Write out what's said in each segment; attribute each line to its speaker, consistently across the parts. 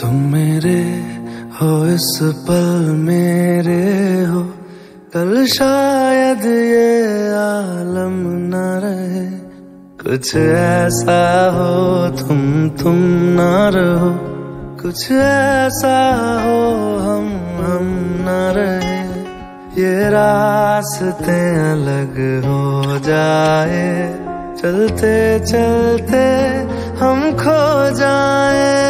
Speaker 1: तुम मेरे हो, इस पल मेरे हो। कल शायद ये आलम न रहे। कुछ ऐसा हो, तुम तुम न रहो। कुछ ऐसा हो, हम हम न रहे। ये रास्ते अलग हो जाए। चलते चलते हम खो जाए।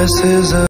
Speaker 1: ऐसे